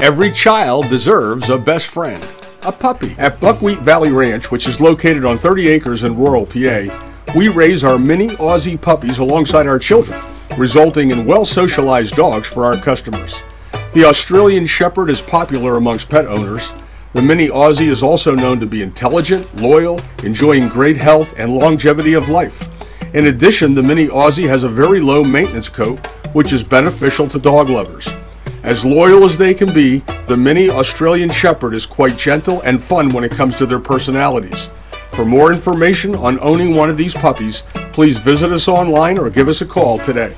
Every child deserves a best friend, a puppy. At Buckwheat Valley Ranch, which is located on 30 acres in rural PA, we raise our mini Aussie puppies alongside our children, resulting in well socialized dogs for our customers. The Australian Shepherd is popular amongst pet owners. The Mini Aussie is also known to be intelligent, loyal, enjoying great health and longevity of life. In addition, the Mini Aussie has a very low maintenance coat, which is beneficial to dog lovers. As loyal as they can be, the Mini Australian Shepherd is quite gentle and fun when it comes to their personalities. For more information on owning one of these puppies, please visit us online or give us a call today.